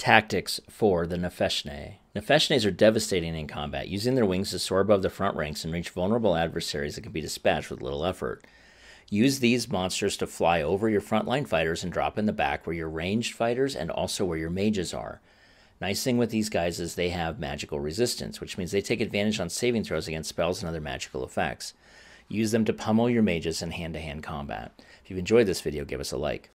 Tactics for the Nalfeshnee. Nalfeshnees are devastating in combat, using their wings to soar above the front ranks and reach vulnerable adversaries that can be dispatched with little effort. Use these monsters to fly over your frontline fighters and drop in the back where your ranged fighters and also where your mages are. Nice thing with these guys is they have magical resistance, which means they take advantage on saving throws against spells and other magical effects. Use them to pummel your mages in hand to hand combat. If you've enjoyed this video, give us a like.